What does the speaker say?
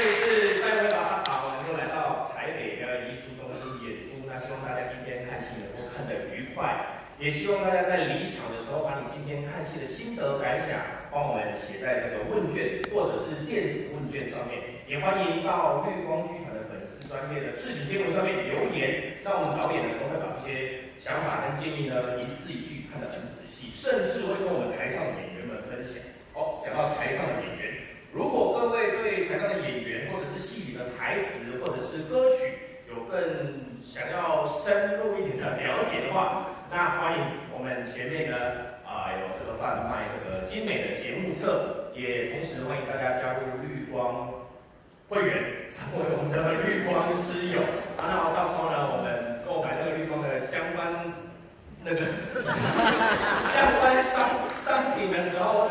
这一次拜托大家好，我能够来到台北的艺术中心演出，那希望大家今天看戏能够看得愉快，也希望大家在离场的时候把你今天看戏的心得感想帮我们写在那个问卷或者是电子问卷上面，也欢迎到绿光剧团的粉丝专页的置顶贴闻上面留言。那我们导演呢，都会把这些想法跟建议呢，您自己去看得很仔细，甚至会跟我们台上的演员们分享。哦，讲到台上的。想要深入一点的了解的话那欢迎我们前面呢啊有这个贩卖这个精美的节目册也同时欢迎大家加入绿光会员成为我们的绿光之友。啊那么到时候呢我们购买这个绿光的相关那个相关商商品的时候